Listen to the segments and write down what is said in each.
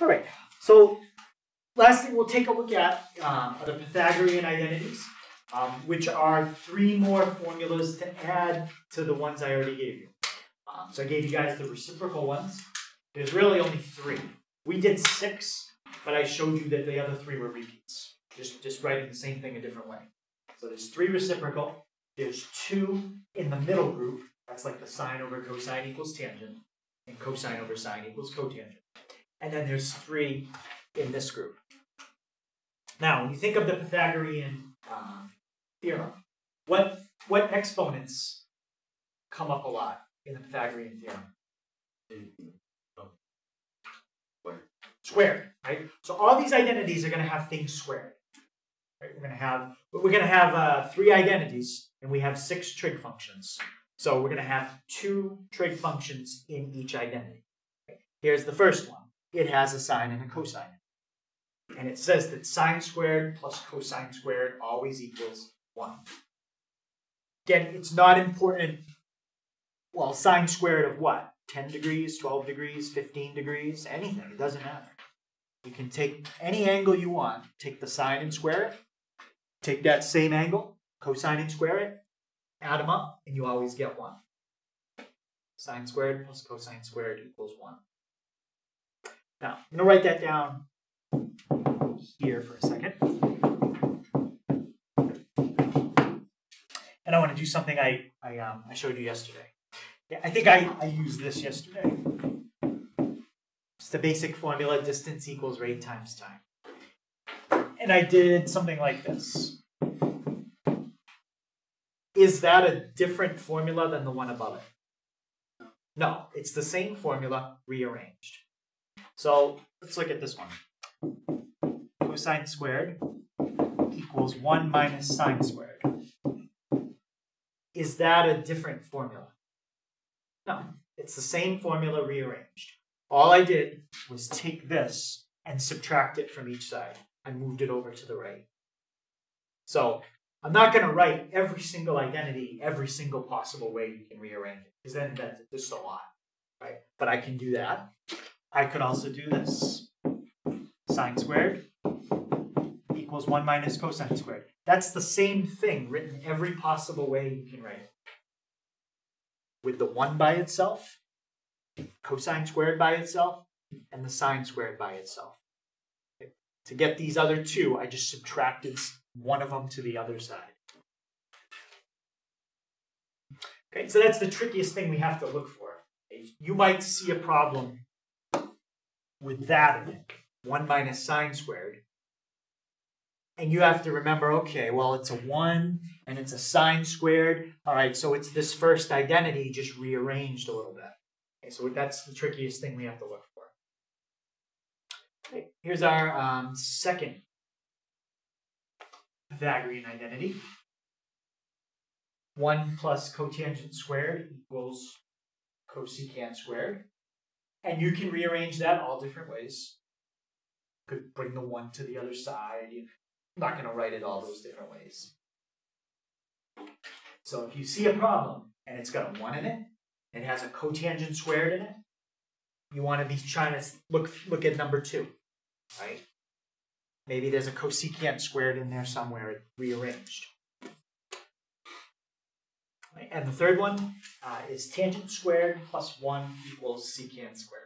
All right. So last thing we'll take a look at um, are the Pythagorean identities, um, which are three more formulas to add to the ones I already gave you. Um, so I gave you guys the reciprocal ones. There's really only three. We did six, but I showed you that the other three were repeats. Just just writing the same thing a different way. So there's three reciprocal. There's two in the middle group. That's like the sine over cosine equals tangent, and cosine over sine equals cotangent. And then there's three in this group. Now, when you think of the Pythagorean um, theorem, what what exponents come up a lot in the Pythagorean theorem? Squared, right? So all these identities are going to have things squared. Right? We're going to have we're going to have uh, three identities, and we have six trig functions. So we're going to have two trig functions in each identity. Here's the first one. It has a sine and a cosine. And it says that sine squared plus cosine squared always equals 1. Again, it's not important. Well, sine squared of what? 10 degrees, 12 degrees, 15 degrees, anything. It doesn't matter. You can take any angle you want, take the sine and square it, take that same angle, cosine and square it, add them up, and you always get 1. Sine squared plus cosine squared equals 1. Now, I'm going to write that down here for a second. And I want to do something I, I, um, I showed you yesterday. Yeah, I think I, I used this yesterday. It's the basic formula, distance equals rate times time. And I did something like this. Is that a different formula than the one above it? No, it's the same formula rearranged. So let's look at this one. Cosine squared equals 1 minus sine squared. Is that a different formula? No, it's the same formula rearranged. All I did was take this and subtract it from each side. I moved it over to the right. So I'm not going to write every single identity, every single possible way you can rearrange it, because then that's just a lot, right? But I can do that. I could also do this. Sine squared equals 1 minus cosine squared. That's the same thing written every possible way you can write it. With the 1 by itself, cosine squared by itself, and the sine squared by itself. Okay. To get these other two, I just subtracted one of them to the other side. Okay, so that's the trickiest thing we have to look for. You might see a problem with that in it, 1 minus sine squared. And you have to remember, okay, well, it's a 1 and it's a sine squared. All right, so it's this first identity just rearranged a little bit. Okay, so that's the trickiest thing we have to look for. Okay, here's our um, second Pythagorean identity. 1 plus cotangent squared equals cosecant squared. And you can rearrange that all different ways. Could bring the 1 to the other side. I'm not going to write it all those different ways. So if you see a problem and it's got a 1 in it, it has a cotangent squared in it, you want to be trying to look, look at number 2, right? Maybe there's a cosecant squared in there somewhere rearranged. And the third one uh, is tangent squared plus 1 equals secant squared.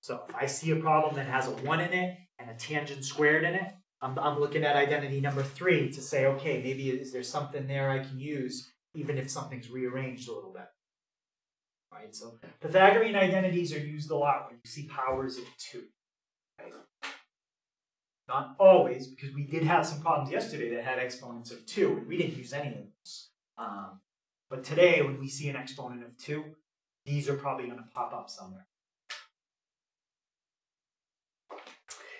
So if I see a problem that has a 1 in it and a tangent squared in it, I'm, I'm looking at identity number 3 to say, okay, maybe is there something there I can use even if something's rearranged a little bit. Right, so Pythagorean identities are used a lot when you see powers of 2. Not always, because we did have some problems yesterday that had exponents of 2, and we didn't use any of those. Um, but today, when we see an exponent of 2, these are probably going to pop up somewhere.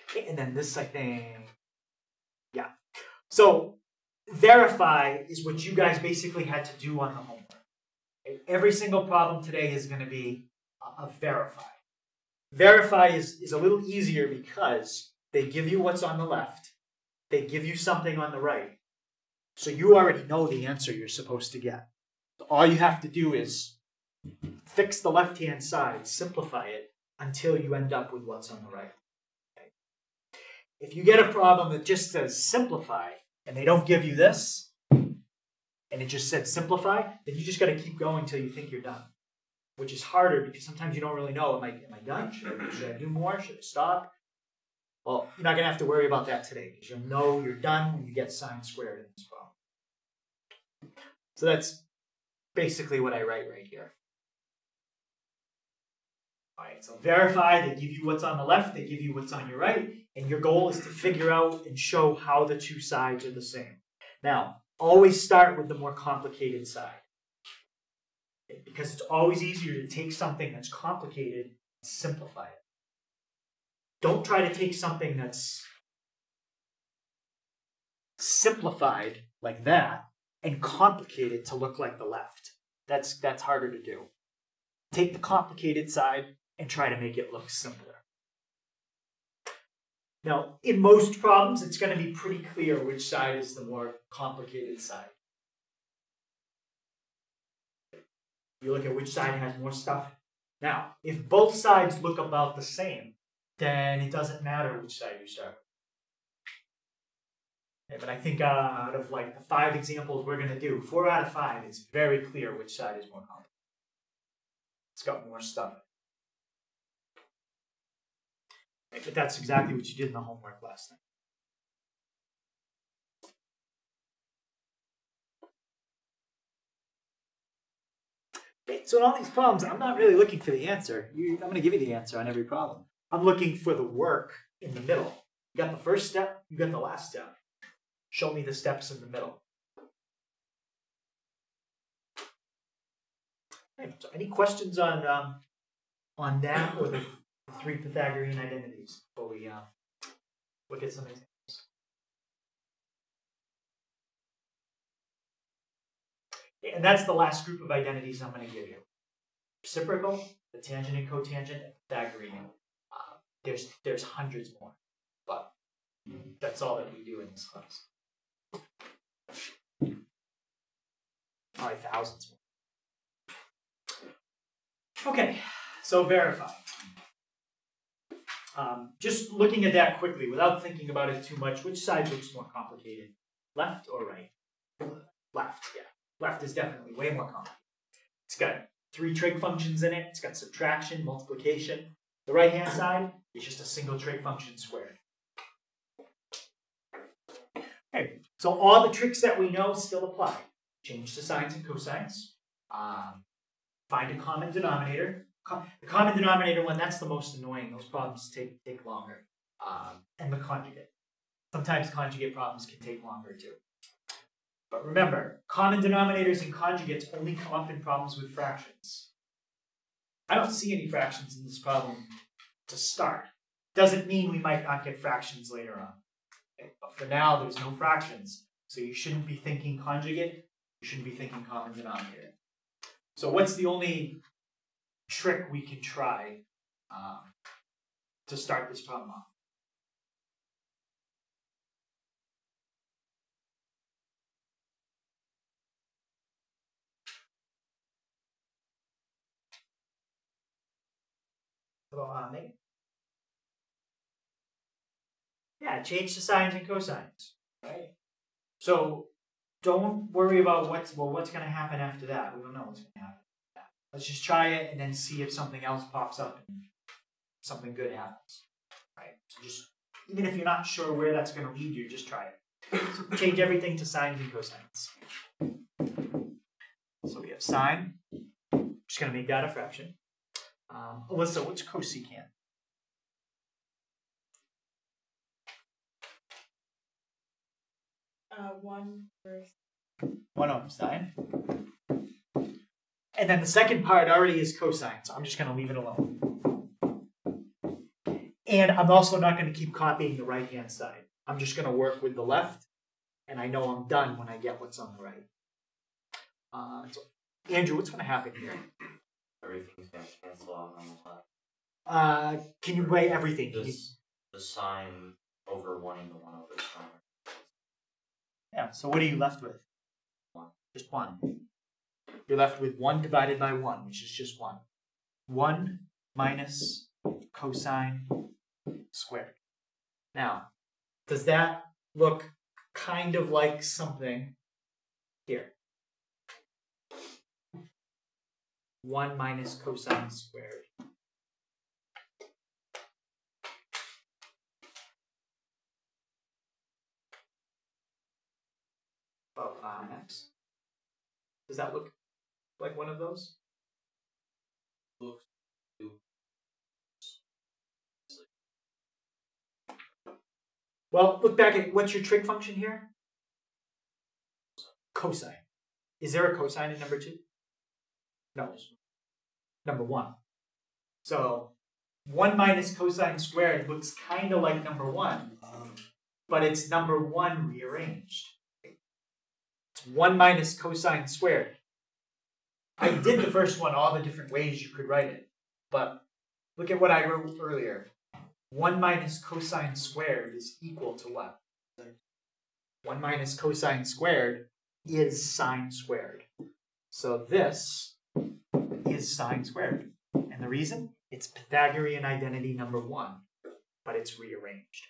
Okay, and then this, I think, yeah. So verify is what you guys basically had to do on the homework. Every single problem today is going to be a verify. Verify is, is a little easier because they give you what's on the left. They give you something on the right. So you already know the answer you're supposed to get. All you have to do is fix the left hand side, simplify it until you end up with what's on the right. If you get a problem that just says simplify and they don't give you this, and it just said simplify, then you just got to keep going until you think you're done, which is harder because sometimes you don't really know am I, am I done? Should I, should I do more? Should I stop? Well, you're not going to have to worry about that today because you'll know you're done when you get sine squared in this problem. So that's basically what I write right here. All right, so verify, they give you what's on the left, they give you what's on your right, and your goal is to figure out and show how the two sides are the same. Now, always start with the more complicated side. Because it's always easier to take something that's complicated and simplify it. Don't try to take something that's simplified like that and complicate it to look like the left. That's that's harder to do. Take the complicated side and try to make it look simpler. Now, in most problems, it's going to be pretty clear which side is the more complicated side. You look at which side has more stuff. Now, if both sides look about the same, then it doesn't matter which side you start. Okay, but I think uh, out of like the five examples we're going to do, four out of five, it's very clear which side is more complicated. It's got more stuff. But that's exactly what you did in the homework last night. So in all these problems, I'm not really looking for the answer. You, I'm going to give you the answer on every problem. I'm looking for the work in the middle. You got the first step, you got the last step. Show me the steps in the middle. Okay, so any questions on um, on that or the three Pythagorean identities before we uh, look at some examples? And that's the last group of identities I'm going to give you. Reciprocal, the tangent and cotangent, and Pythagorean. There's there's hundreds more, but that's all that we do in this class. Probably thousands more. Okay, so verify. Um, just looking at that quickly, without thinking about it too much, which side looks more complicated? Left or right? Left, yeah. Left is definitely way more complicated. It's got three trig functions in it. It's got subtraction, multiplication. The right-hand side is just a single trig function squared. Okay, so all the tricks that we know still apply. Change the sines and cosines. Um, find a common denominator. the common denominator one, that's the most annoying. Those problems take, take longer. Um, and the conjugate. Sometimes conjugate problems can take longer too. But remember, common denominators and conjugates only come up in problems with fractions. I don't see any fractions in this problem to start. Doesn't mean we might not get fractions later on. But for now, there's no fractions. So you shouldn't be thinking conjugate. You shouldn't be thinking common denominator. So what's the only trick we can try um, to start this problem off? Yeah, change the sines and cosines, right? So don't worry about what's well what's going to happen after that. We don't know what's going to happen. Let's just try it and then see if something else pops up and something good happens. Right? So just even if you're not sure where that's going to lead you, just try it. So change everything to sines and cosines. So we have sine. Just going to make that a fraction. Um, Alyssa, what's cosecant? Uh, one first. One over sine. And then the second part already is cosine, so I'm just going to leave it alone. And I'm also not going to keep copying the right hand side. I'm just going to work with the left, and I know I'm done when I get what's on the right. Uh, so, Andrew, what's going to happen here? Everything's gonna cancel out on the left. Uh, can you weigh everything? Can you- This the sine over one and the one over sine. yeah, so what are you left with? One. Just one. you're left with 1 divided by 1, which is just 1. 1 minus cosine squared. Now, does that look kind of like something here? 1 minus cosine squared. Of um, x. Does that look like one of those? Looks Well, look back at what's your trig function here? Cosine. Is there a cosine in number two? No. Number one. So one minus cosine squared looks kind of like number one, but it's number one rearranged. It's one minus cosine squared. I did the first one all the different ways you could write it, but look at what I wrote earlier. 1 minus cosine squared is equal to what? 1 minus cosine squared is sine squared. So this is sine squared. And the reason? It's Pythagorean identity number one, but it's rearranged.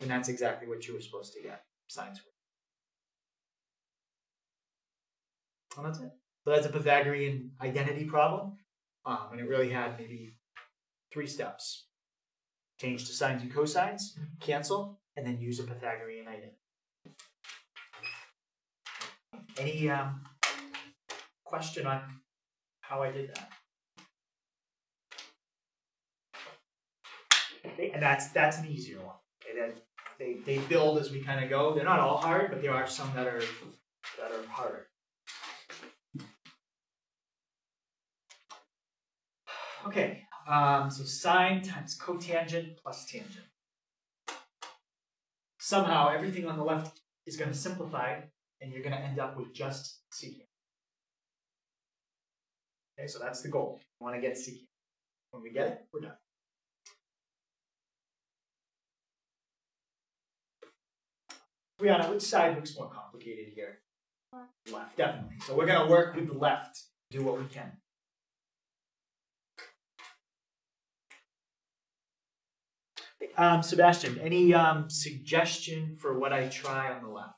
And that's exactly what you were supposed to get, sine squared. And that's it. So that's a Pythagorean identity problem. Um, and it really had maybe three steps change to sines and cosines, cancel, and then use a Pythagorean identity. Any um, question on how I did that? And that's that's an easier one. Okay, that they, they build as we kind of go. They're not all hard, but there are some that are that are harder. Okay, um, so sine times cotangent plus tangent. Somehow everything on the left is going to simplify and you're going to end up with just secant. Okay, so that's the goal. We want to get secant. When we get it, we're done. Brianna, which side looks more complicated here? Left, definitely. So we're going to work with the left, do what we can. Um, Sebastian, any um, suggestion for what I try on the left?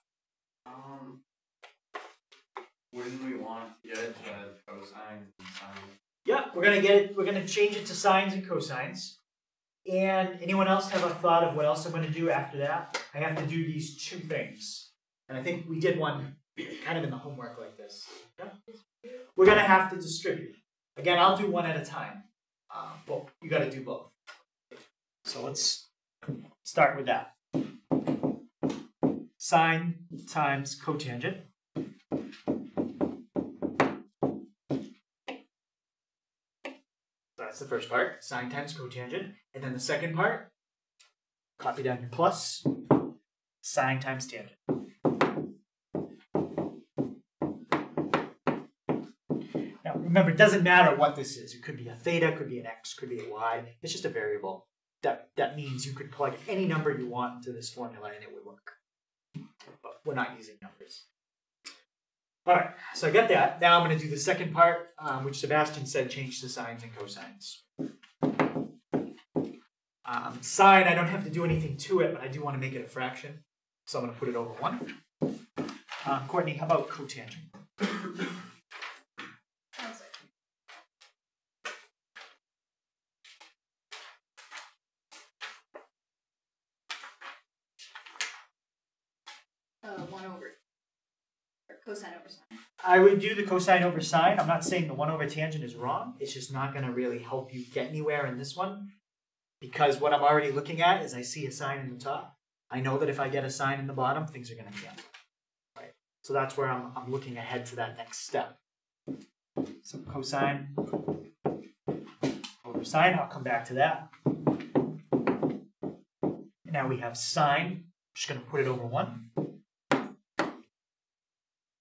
Wouldn't we want to get it to cosine and sine? Yeah, we're gonna get it. We're gonna change it to sines and cosines. And anyone else have a thought of what else I'm gonna do after that? I have to do these two things, and I think we did one kind of in the homework like this. Yeah? We're gonna have to distribute. Again, I'll do one at a time, uh, but you got to do both. So let's start with that. Sine times cotangent. That's the first part, sine times cotangent. And then the second part, copy down your plus, sine times tangent. Now remember, it doesn't matter what this is. It could be a theta, could be an x, could be a y. It's just a variable. That, that means you could plug any number you want into this formula and it would work. But we're not using numbers. All right, so I got that. Now I'm going to do the second part, um, which Sebastian said change to sines and cosines. Um, sine, I don't have to do anything to it, but I do want to make it a fraction. So I'm going to put it over 1. Um, Courtney, how about cotangent? Uh, one over. Or cosine over sine. I would do the cosine over sine. I'm not saying the 1 over tangent is wrong. It's just not going to really help you get anywhere in this one. Because what I'm already looking at is I see a sine in the top. I know that if I get a sine in the bottom, things are going to cancel. Right? So that's where I'm, I'm looking ahead to that next step. So cosine over sine, I'll come back to that. Now we have sine. I'm just going to put it over 1.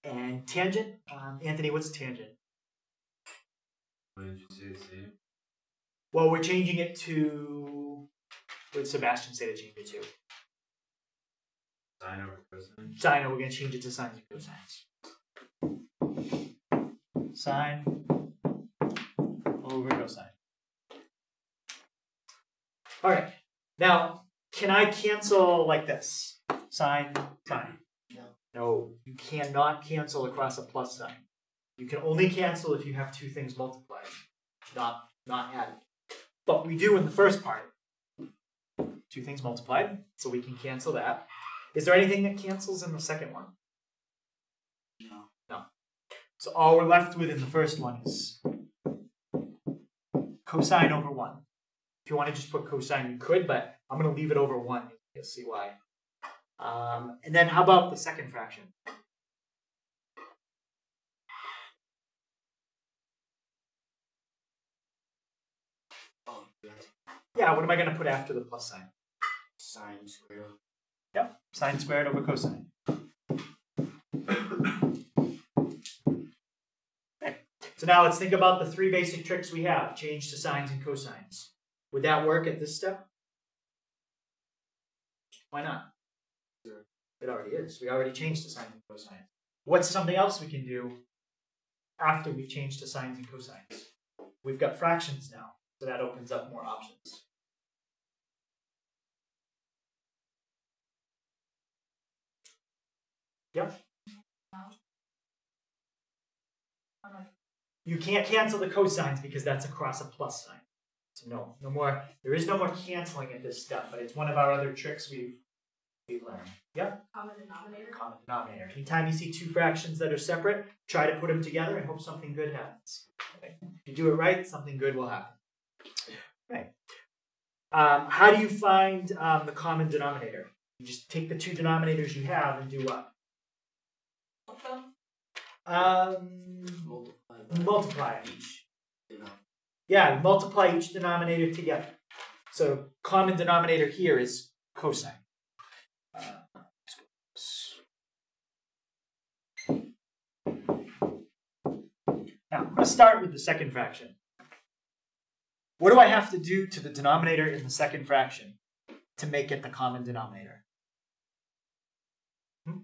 And tangent, um, Anthony, what's tangent? What did you say? Well, we're changing it to. What did Sebastian say to change it to? Sine over cosine? Sine, we're going to change it to sines and cosines. sine over cosine. All right. Now, can I cancel like this? Sine, sine. No. You cannot cancel across a plus sign. You can only cancel if you have two things multiplied, not not added. But we do in the first part. Two things multiplied, so we can cancel that. Is there anything that cancels in the second one? No. No. So all we're left with in the first one is cosine over 1. If you want to just put cosine, you could, but I'm going to leave it over 1. You'll see why. Um, and then how about the second fraction? Yeah, what am I going to put after the plus sign? sine square. Yep, sine squared over cosine. Okay, so now let's think about the three basic tricks we have. Change to sines and cosines. Would that work at this step? Why not? It already is. We already changed to sines and cosines. What's something else we can do after we've changed to sines and cosines? We've got fractions now, so that opens up more options. Yep. You can't cancel the cosines because that's across a plus sign. So no, no more. There is no more canceling at this step, but it's one of our other tricks we've we've learned. Yep. Common denominator. Common denominator. Anytime you see two fractions that are separate, try to put them together and hope something good happens. Okay. If you do it right, something good will happen. Okay. Um, how do you find um, the common denominator? You just take the two denominators you have and do what? Um, Multiply by multiply each. Yeah, multiply each denominator together. So common denominator here is cosine. Uh, now, I'm going to start with the second fraction. What do I have to do to the denominator in the second fraction to make it the common denominator? Hmm?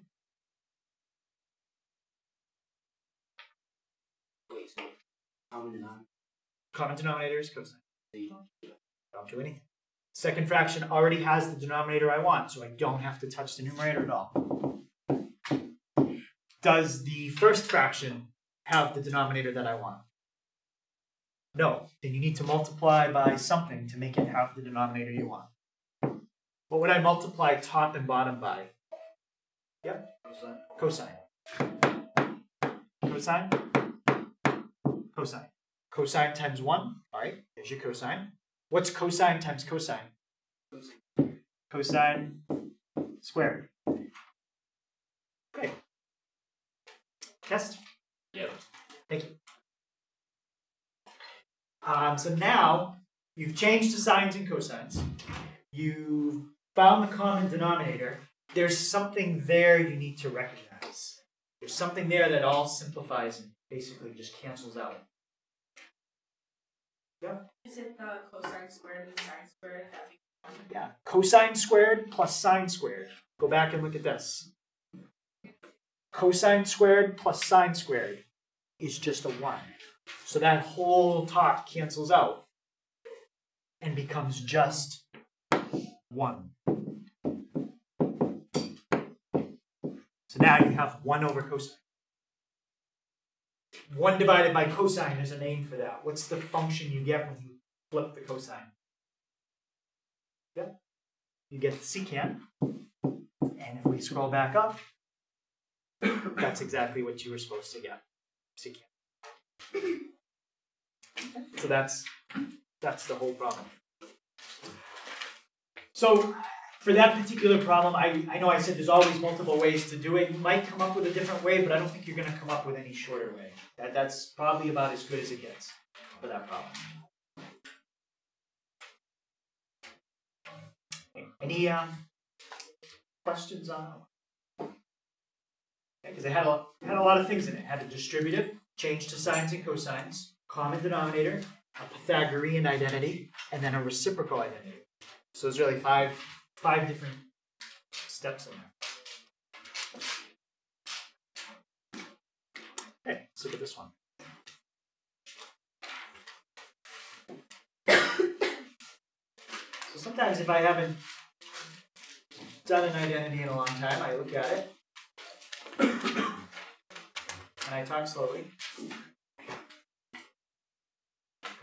Wait, so common denominator. Common denominator is cosine. Don't do anything. Second fraction already has the denominator I want, so I don't have to touch the numerator at all. Does the first fraction have the denominator that I want? No. Then you need to multiply by something to make it have the denominator you want. What would I multiply top and bottom by? Cosine. Cosine. Cosine. Cosine. Cosine times 1. All right, there's your cosine. What's cosine times cosine? Cosine. Cosine squared. Okay. Test? Yep. Thank you. Um, so now you've changed to sines and cosines. You've found the common denominator. There's something there you need to recognize. There's something there that all simplifies and basically just cancels out. Is it the cosine squared and sine squared? Yeah, cosine squared plus sine squared. Go back and look at this. Cosine squared plus sine squared is just a 1. So that whole top cancels out and becomes just 1. So now you have 1 over cosine. 1 divided by cosine, is a name for that. What's the function you get when you flip the cosine? Yeah. you get the secant. And if we scroll back up, that's exactly what you were supposed to get. Secant. So that's that's the whole problem. So for that particular problem, I, I know I said there's always multiple ways to do it. You might come up with a different way, but I don't think you're gonna come up with any shorter way. That that's probably about as good as it gets for that problem. Any um, questions on that? because it had a, it had a lot of things in it. it had a distributive, change to sines and cosines, common denominator, a Pythagorean identity, and then a reciprocal identity. So there's really five, five different steps in there. Okay, let's look at this one. so sometimes if I haven't done an identity in a long time, I look at it and I talk slowly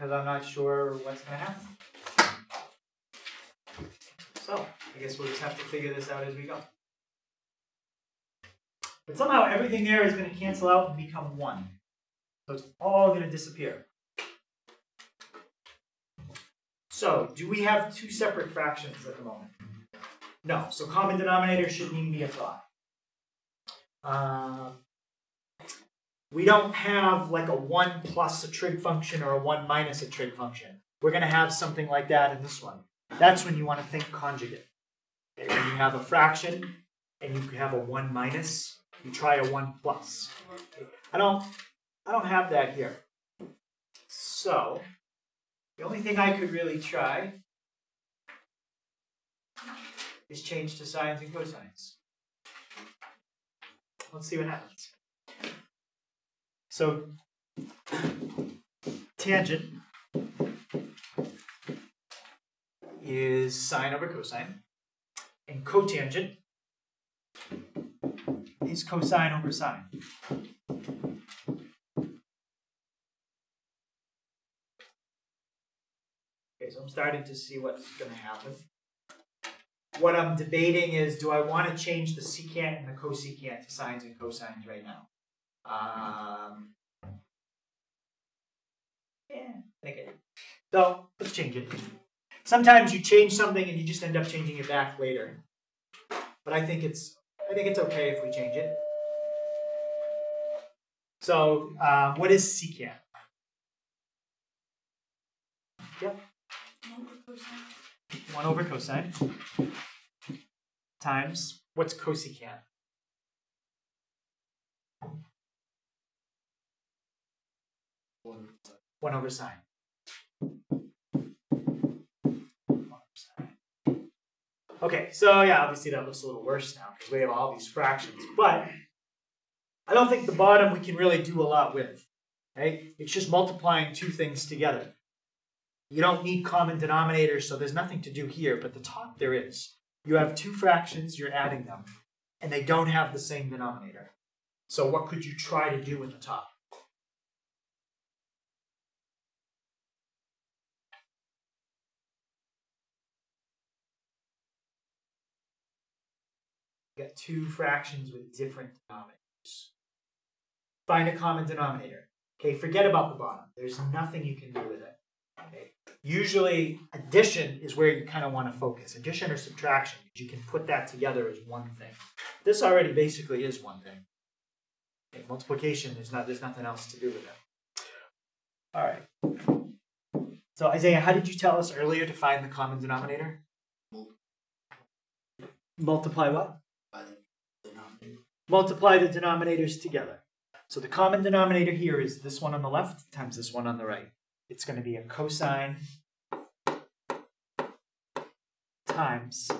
because I'm not sure what's going to happen. So, I guess we'll just have to figure this out as we go. But somehow everything there is going to cancel out and become one. So it's all going to disappear. So, do we have two separate fractions at the moment? No. So common denominator shouldn't even be a thought. Um, we don't have like a 1 plus a trig function or a 1 minus a trig function. We're going to have something like that in this one. That's when you want to think conjugate. Okay, when you have a fraction and you have a 1 minus, you try a 1 plus. Okay, I don't I don't have that here. So, the only thing I could really try is change to sines and cosines. Let's see what happens. So, tangent is sine over cosine, and cotangent is cosine over sine. Okay, so I'm starting to see what's going to happen. What I'm debating is, do I want to change the secant and the cosecant to sines and cosines right now? Um, yeah, I think I do. So let's change it. Sometimes you change something and you just end up changing it back later. But I think it's I think it's okay if we change it. So uh, what is secant? Yep. One over cosine times what's cosecant? One over sine. One over sine. Okay, so yeah, obviously that looks a little worse now because we have all these fractions, but I don't think the bottom we can really do a lot with. Okay, it's just multiplying two things together. You don't need common denominators, so there's nothing to do here, but the top there is. You have two fractions, you're adding them, and they don't have the same denominator. So what could you try to do with the top? You got two fractions with different denominators. Find a common denominator. Okay, forget about the bottom. There's nothing you can do with it. Usually, addition is where you kind of want to focus. Addition or subtraction, you can put that together as one thing. This already basically is one thing. Okay, multiplication is not. There's nothing else to do with it. All right. So Isaiah, how did you tell us earlier to find the common denominator? Multiply what? Denominator. multiply the denominators together. So the common denominator here is this one on the left times this one on the right. It's going to be a cosine times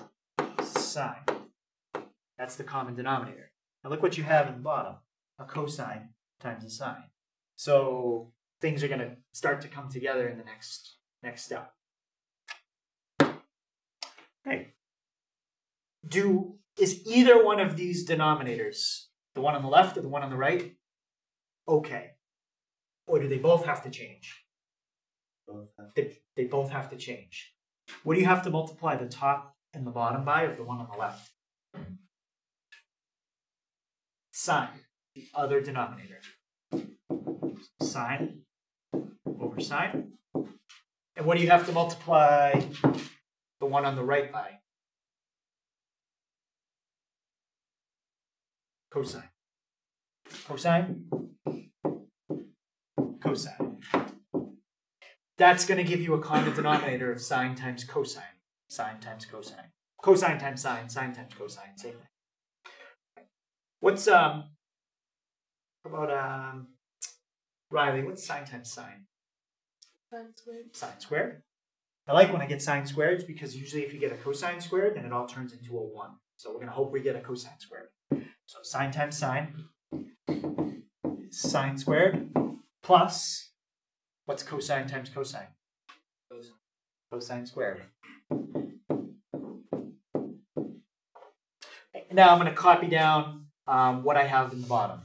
sine. That's the common denominator. Now look what you have in the bottom, a cosine times a sine. So things are going to start to come together in the next next step. Okay. Do is either one of these denominators, the one on the left or the one on the right, okay? Or do they both have to change? They, they both have to change. What do you have to multiply the top and the bottom by of the one on the left? Sine, the other denominator. Sine over sine. And what do you have to multiply the one on the right by? Cosine. Cosine. Cosine. That's going to give you a common denominator of sine times cosine. Sine times cosine. Cosine times sine. Sine times cosine. Same thing. What's um? How about um? Riley, what's sine times sine? Sine squared. Sine squared. I like when I get sine squareds because usually if you get a cosine squared, then it all turns into a one. So we're gonna hope we get a cosine squared. So sine times sine is sine squared plus What's cosine times cosine? Cosine. Cosine squared. Now I'm going to copy down um, what I have in the bottom.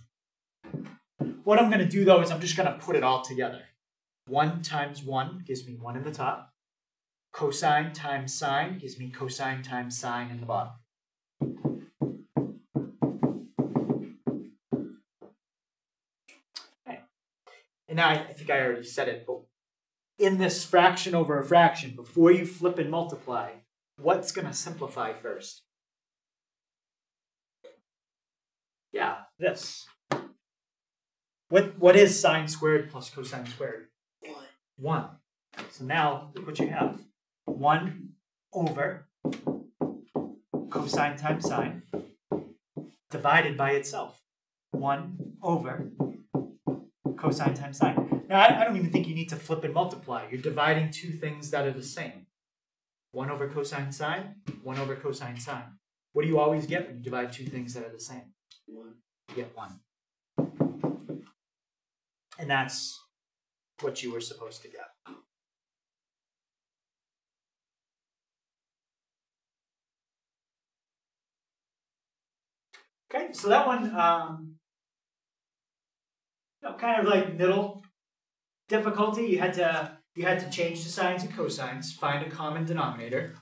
What I'm going to do though is I'm just going to put it all together. 1 times 1 gives me 1 in the top. Cosine times sine gives me cosine times sine in the bottom. Now I, think I already said it, but in this fraction over a fraction, before you flip and multiply, what's going to simplify first? Yeah, this. What, what is sine squared plus cosine squared? One. 1. So now, look what you have. 1 over cosine times sine divided by itself. 1 over cosine times sine. Now, I, I don't even think you need to flip and multiply. You're dividing two things that are the same. 1 over cosine sine, 1 over cosine sine. What do you always get when you divide two things that are the same? One. You get 1. And that's what you were supposed to get. Okay, so that one, um, you know, kind of like middle difficulty. You had to you had to change the sines and cosines, find a common denominator,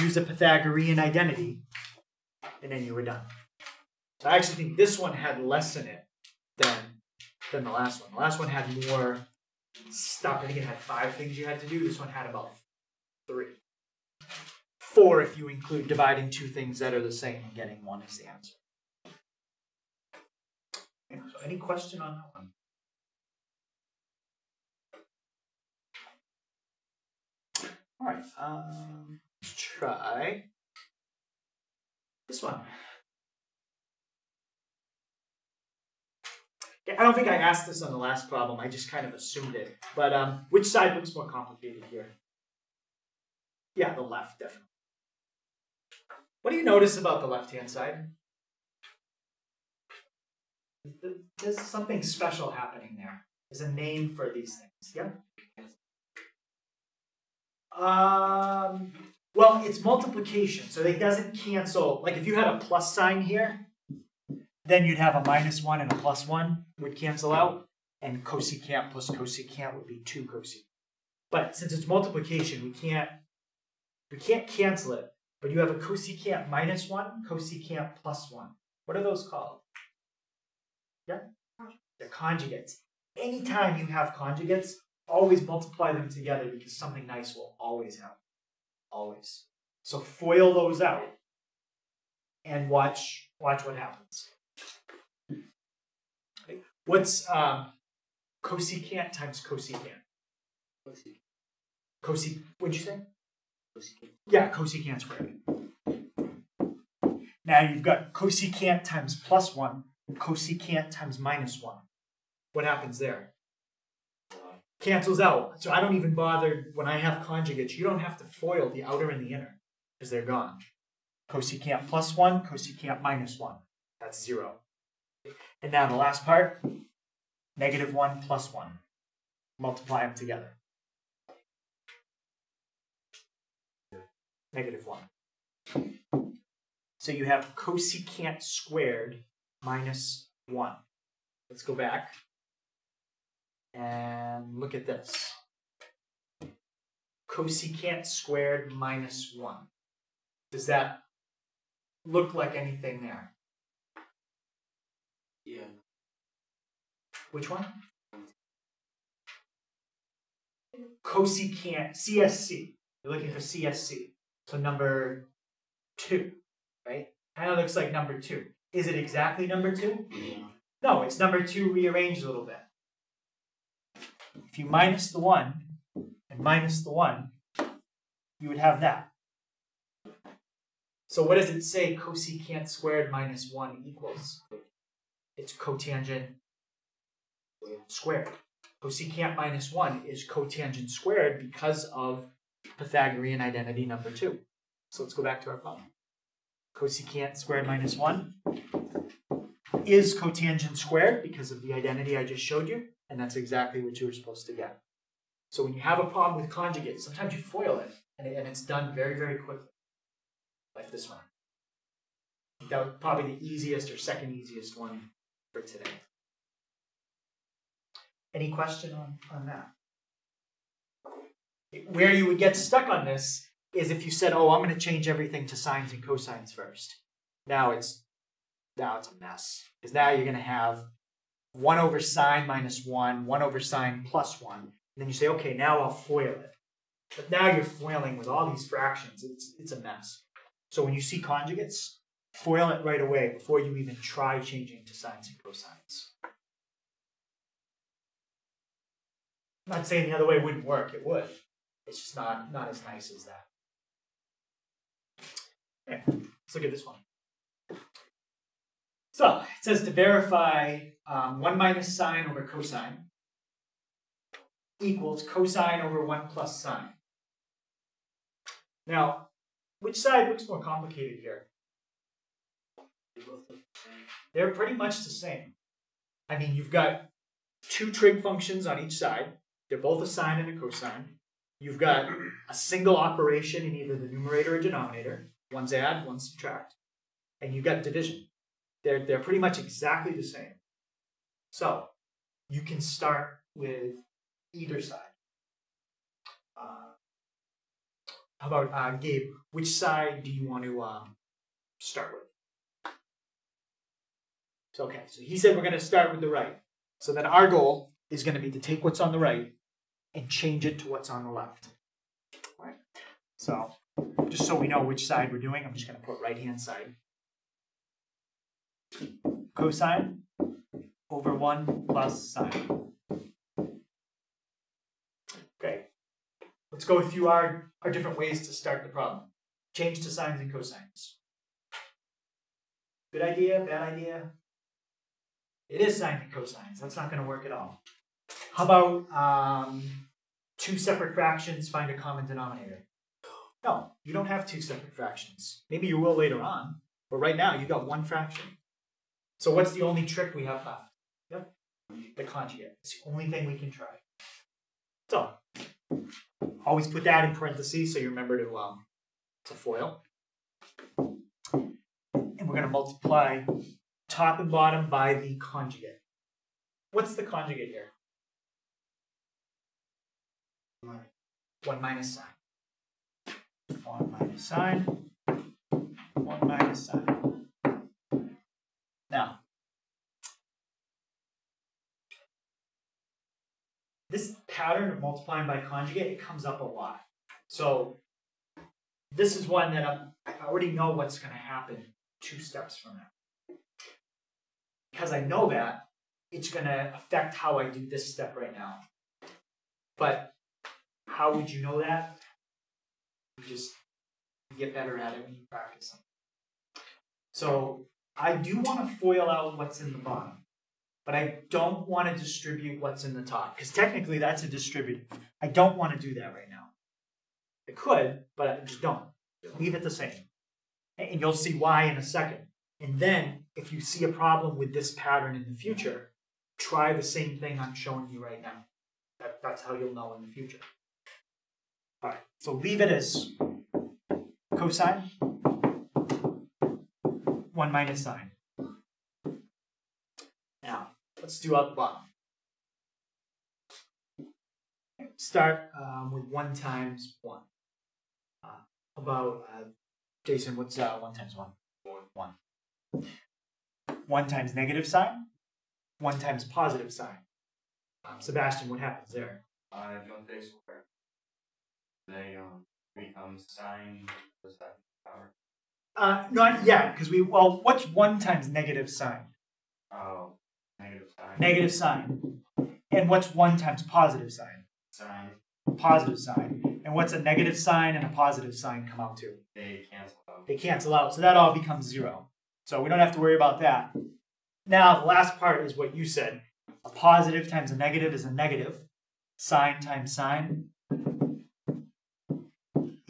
use a Pythagorean identity, and then you were done. So I actually think this one had less in it than than the last one. The last one had more stuff. I think it had five things you had to do. This one had about three. Four if you include dividing two things that are the same and getting one as the answer. Any question on that one? All right, um, let's try this one. I don't think I asked this on the last problem. I just kind of assumed it. But um, which side looks more complicated here? Yeah, the left, definitely. What do you notice about the left-hand side? There's something special happening there. There's a name for these things. Yeah. Um. Well, it's multiplication, so it doesn't cancel. Like if you had a plus sign here, then you'd have a minus one and a plus one would cancel out, and cosecant plus cosecant would be two cosecant. But since it's multiplication, we can't we can't cancel it. But you have a cosecant minus one, cosecant plus one. What are those called? Yeah, they're conjugates. Anytime you have conjugates, always multiply them together because something nice will always happen. Always. So FOIL those out and watch watch what happens. Okay. What's um, cosecant times cosecant? Cosecant. Cosec, what'd you say? Cosecant. Yeah, cosecant squared. Now you've got cosecant times plus one, cosecant times minus one. What happens there? Cancels out. So I don't even bother when I have conjugates. You don't have to FOIL the outer and the inner because they're gone. Cosecant plus one, cosecant minus one. That's zero. And now the last part, negative one plus one. Multiply them together. Negative one. So you have cosecant squared minus one. Let's go back and look at this. Cosecant squared minus one. Does that look like anything there? Yeah. Which one? Cosecant, CSC. You're looking for CSC. So number two, right? Kind of looks like number two. Is it exactly number two? Mm-hmm. No, it's number two rearranged a little bit. If you minus the one and minus the one, you would have that. So what does it say cosecant squared minus one equals? It's cotangent squared. Cosecant minus one is cotangent squared because of Pythagorean identity number two. So let's go back to our problem. Cosecant squared minus one is cotangent squared because of the identity I just showed you, and that's exactly what you were supposed to get. So when you have a problem with conjugates, sometimes you FOIL it, and, it, and it's done very, very quickly, like this one. That was probably the easiest or second easiest one for today. Any question on, on that? Where you would get stuck on this is if you said, "Oh, I'm going to change everything to sines and cosines first. Now it's now it's a mess because now you're going to have one over sine minus one, one over sine plus one, and then you say, "Okay, now I'll FOIL it." But now you're foiling with all these fractions. It's it's a mess. So when you see conjugates, FOIL it right away before you even try changing to sines and cosines. I'm not saying the other way wouldn't work. It would. It's just not not as nice as that. Okay, let's look at this one. So it says to verify um, 1 minus sine over cosine equals cosine over 1 plus sine. Now, which side looks more complicated here? They're pretty much the same. I mean, you've got two trig functions on each side. They're both a sine and a cosine. You've got a single operation in either the numerator or denominator. One's add, one's subtract. And you've got division. They're, they're pretty much exactly the same. So you can start with either side. Uh, how about uh, Gabe? Which side do you want to um, start with? So, okay, so he said we're going to start with the right. So then our goal is going to be to take what's on the right and change it to what's on the left. Right. So just so we know which side we're doing, I'm just going to put right hand side. Cosine over 1 plus sine. Okay, let's go through our, our different ways to start the problem. Change to sines and cosines. Good idea, bad idea? It is sines and cosines. That's not going to work at all. How about um, two separate fractions find a common denominator? No, you don't have two separate fractions. Maybe you will later on, but right now you've got one fraction. So what's the only trick we have left? Yep, the conjugate. It's the only thing we can try. So always put that in parentheses so you remember to um to FOIL. And we're going to multiply top and bottom by the conjugate. What's the conjugate here? One. 1 minus sine. 1 minus sine. 1 minus sine. Now, this pattern of multiplying by conjugate, it comes up a lot. So, this is one that I'm, I already know what's going to happen two steps from now. Because I know that, it's going to affect how I do this step right now. But how would you know that? You just get better at it when you practice them. So I do want to FOIL out what's in the bottom, but I don't want to distribute what's in the top because technically that's a distributive. I don't want to do that right now. I could, but I just don't. Leave it the same. And you'll see why in a second. And then if you see a problem with this pattern in the future, try the same thing I'm showing you right now. That, that's how you'll know in the future. So leave it as cosine, 1 minus sine. Now, let's do out the bottom. Start um, with 1 times 1. Uh, about, uh, Jason, what's uh, 1 times 1? 1. 1 times negative sine, 1 times positive sine. Um, Sebastian, what happens there? Uh? They um become sine to the second power. Uh, not yet, because we, well, what's 1 times negative sine? Oh, negative sine. Negative sine. And what's 1 times positive sine? sine. Positive sine. And what's a negative sign and a positive sign come out to? They cancel out. They cancel out, so that all becomes 0. So we don't have to worry about that. Now, the last part is what you said. A positive times a negative is a negative. Sine times sine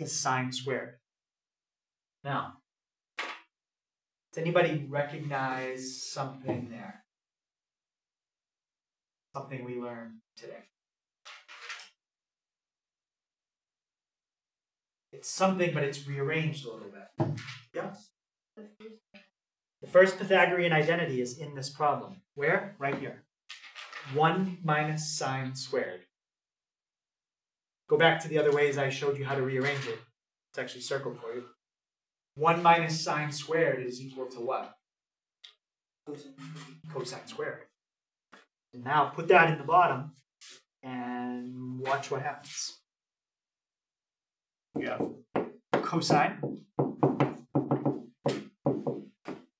is sine squared. Now, does anybody recognize something there? Something we learned today. It's something, but it's rearranged a little bit. First The first Pythagorean identity is in this problem. Where? Right here. 1 minus sine squared. Go back to the other ways I showed you how to rearrange it. It's actually circled for you. 1 minus sine squared is equal to what? Cosine squared. And now put that in the bottom and watch what happens. You have cosine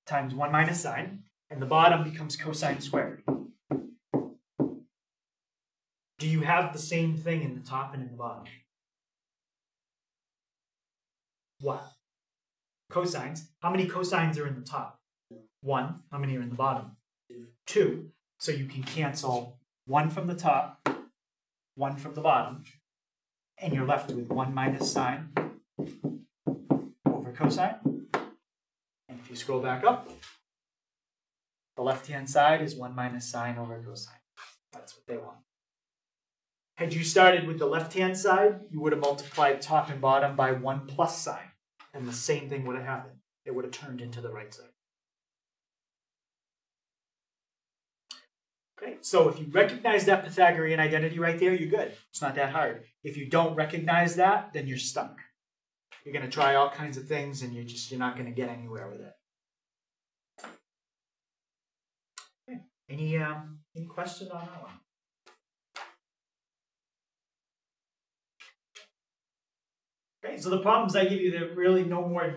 times 1 minus sine, and the bottom becomes cosine squared. Have the same thing in the top and in the bottom? What? Cosines. How many cosines are in the top? One. How many are in the bottom? Two. So you can cancel one from the top, one from the bottom, and you're left with 1 minus sine over cosine. And if you scroll back up, the left hand side is 1 minus sine over cosine. That's what they want. Had you started with the left hand side, you would have multiplied top and bottom by 1 plus sine, and the same thing would have happened. It would have turned into the right side. Okay, so if you recognize that Pythagorean identity right there, you're good. It's not that hard. If you don't recognize that, then you're stuck. You're gonna try all kinds of things and you're just you're not gonna get anywhere with it. Okay. Any um any question on that one? Okay, so the problems I give you, they're really no more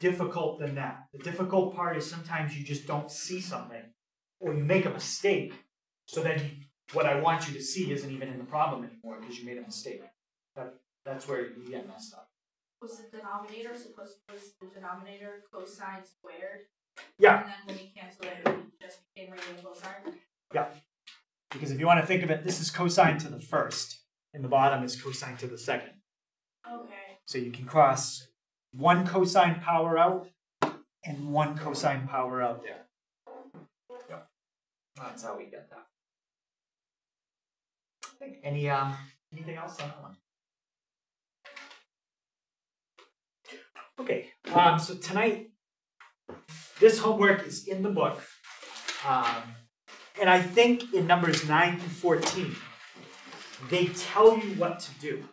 difficult than that. The difficult part is sometimes you just don't see something or you make a mistake. So then what I want you to see isn't even in the problem anymore because you made a mistake. That, that's where you get messed up. Was the denominator supposed to was the denominator cosine squared? Yeah. And then when you cancel it, it just became regular cosine? Yeah. Because if you want to think of it, this is cosine to the first, and the bottom is cosine to the second. Okay. So you can cross one cosine power out and one cosine power out there. Yep. That's how we get that. Any um anything else on that one? Okay, um so tonight this homework is in the book. Um and I think in numbers nine through fourteen, they tell you what to do.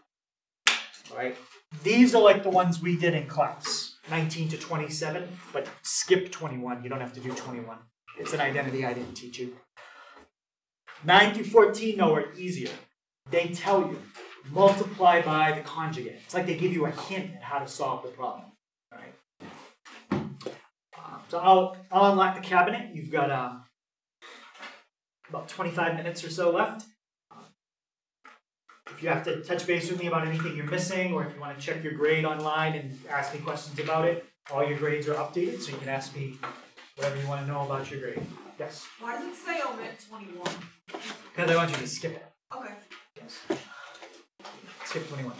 Right? These are like the ones we did in class, 19 to 27, but skip 21. You don't have to do 21. It's an identity I didn't teach you. 9 through 14, though, are easier. They tell you, multiply by the conjugate. It's like they give you a hint at how to solve the problem. All right. So I'll, I'll unlock the cabinet. You've got uh, about 25 minutes or so left. You have to touch base with me about anything you're missing, or if you want to check your grade online and ask me questions about it, all your grades are updated, so you can ask me whatever you want to know about your grade. Yes, Why does it say omit twenty-one? because I want you to skip it. Okay. Yes. Skip 21.